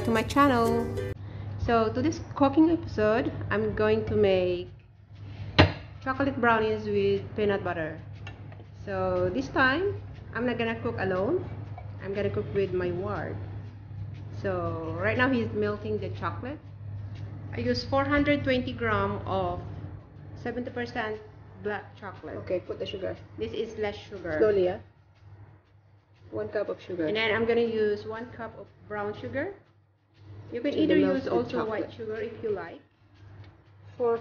back to my channel. So to this cooking episode I'm going to make chocolate brownies with peanut butter. So this time I'm not gonna cook alone. I'm gonna cook with my ward. So right now he's melting the chocolate. I use 420 gram of 70% black chocolate. Okay, put the sugar. this is less sugar. Slowly, yeah? One cup of sugar. and then I'm gonna use one cup of brown sugar you can either use melted also chocolate. white sugar if you like For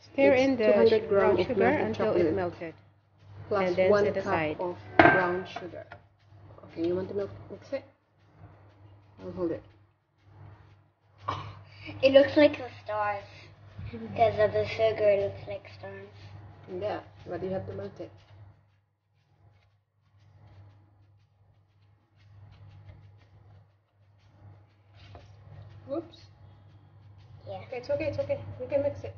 stir in the 200 brown sugar until chocolate. it melted plus And then one set cup aside. of brown sugar. Okay, you want to melt, mix it? I'll hold it. It looks like the stars. Because of the sugar, it looks like stars. Yeah, but you have to melt it. Whoops. Yeah. Okay, it's okay, it's okay. You can mix it.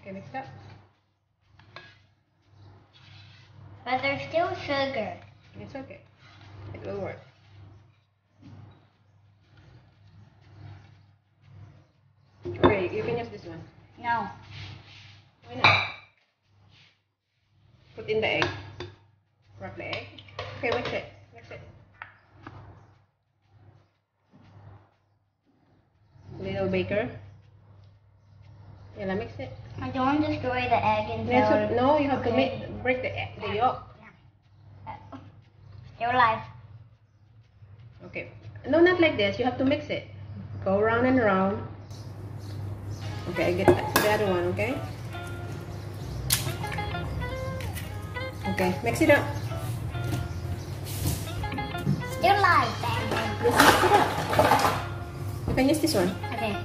Okay, mix up. But there's still sugar. It's okay. It will work. Okay, you can use this one. No. Why not? Put in the egg. Crack the egg. Okay, mix it. Mix it. Little baker. Yeah, I mix it. Oh, I don't want to destroy the egg until No, no, you have to make, break the egg, the yolk. Still alive. Okay. No, not like this. You have to mix it. Go round and round. Okay, I get the other one, okay? Okay, mix it up. Still alive, damn. Just mix it up. You can use this one. Okay.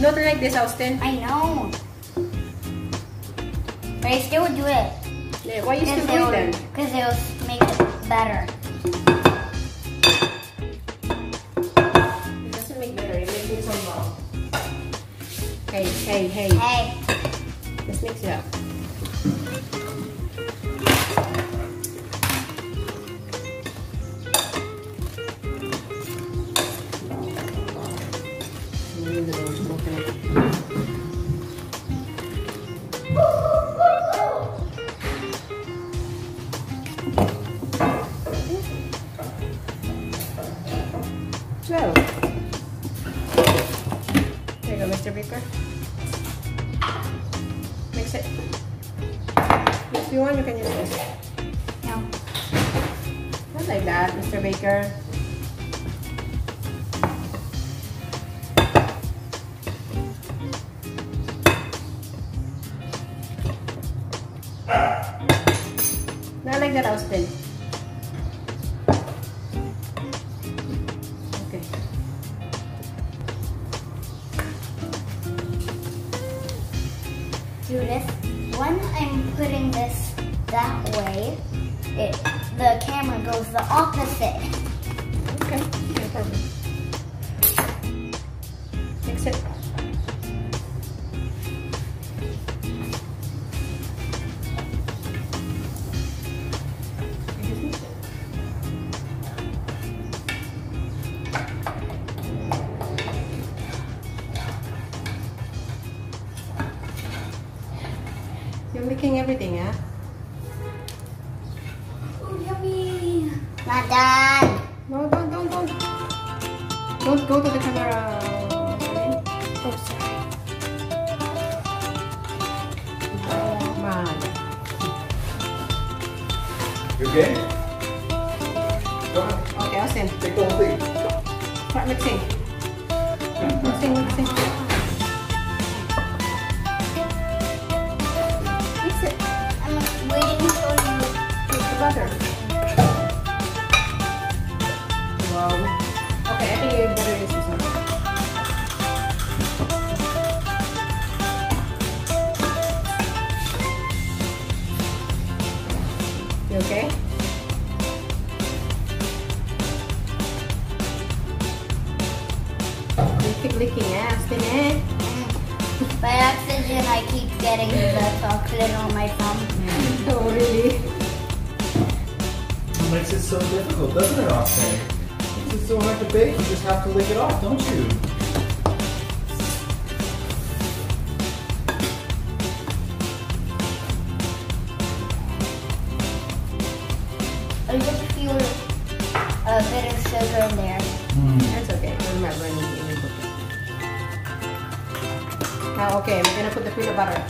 Not like this, Austin. I know. But I still do it. Yeah, why you still do it then? 'cause it'll make it better. Hey, hey, hey. Let's mix it up. Mix it. If you want, you can use this. no. Not like that, Mr. Baker. Not like that, Austin. Do. When I'm putting this that way, it the camera goes the opposite. Okay. Problem. Okay? Okay, Austin. take the whole thing. Mixing, mixing. Mix it. I'm waiting for you. The butter. what makes it so difficult, doesn't it, Austin? It's so hard to bake, you just have to lick it off, don't you? Oh, I just feel a bit of sugar in there. Mm. That's okay. Ah, I'm not running even cooking. Now, okay, we're gonna put the peanut butter.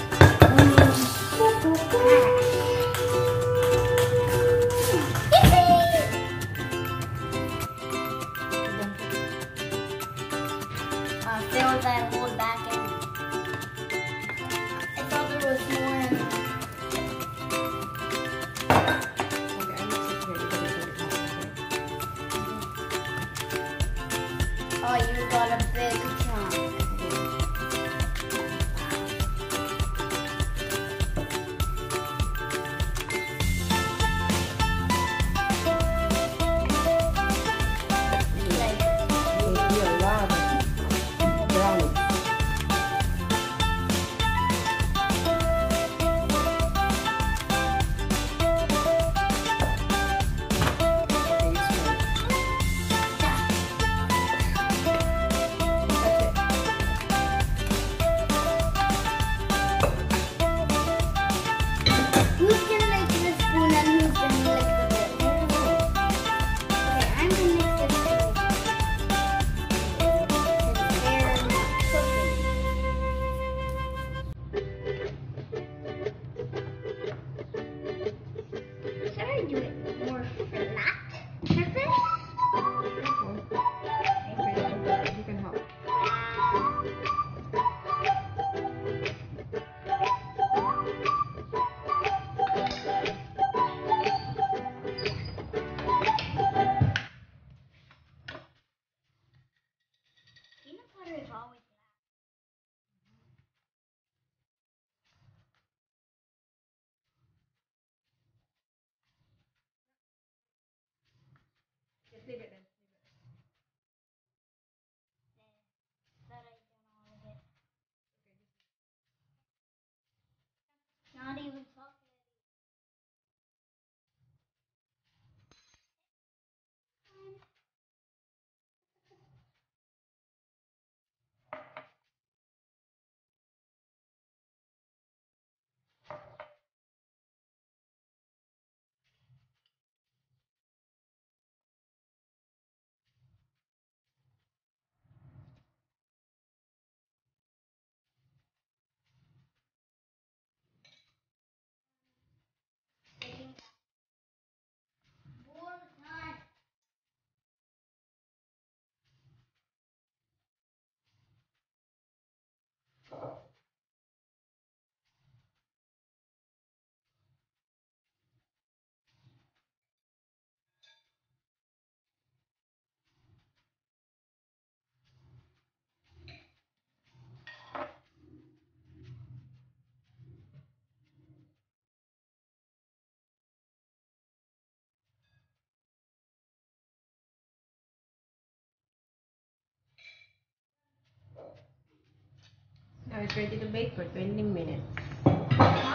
ready to bake for 20 minutes.